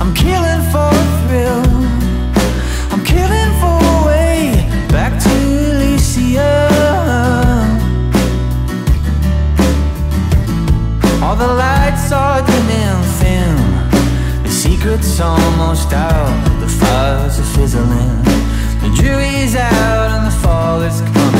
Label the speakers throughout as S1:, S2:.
S1: I'm killing for a thrill. I'm killing for a way Back to Elysium All the lights are dimming thin The secret's almost out. The fires are fizzling. The jury's out and the fall is coming.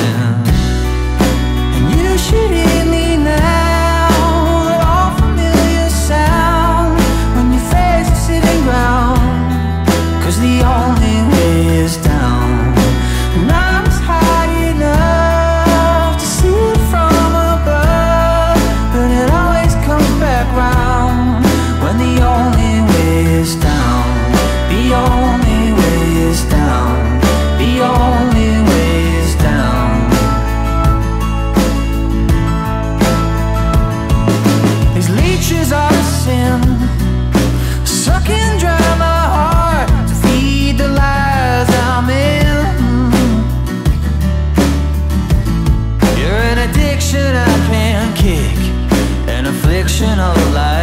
S1: Addiction I can't kick, an affliction of life.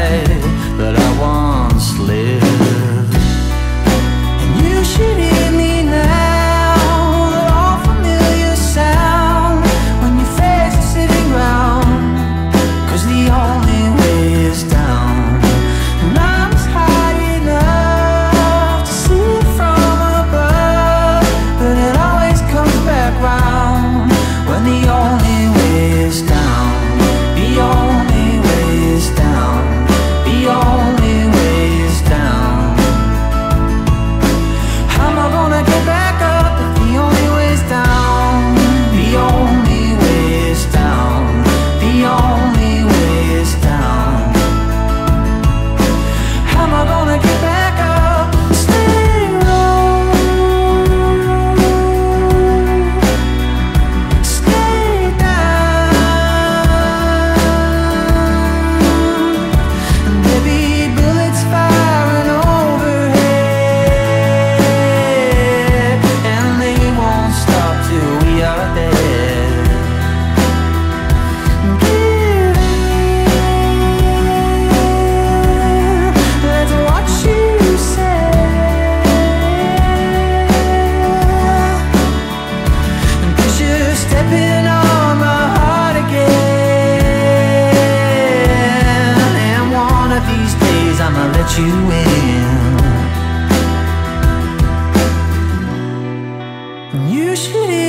S1: 是你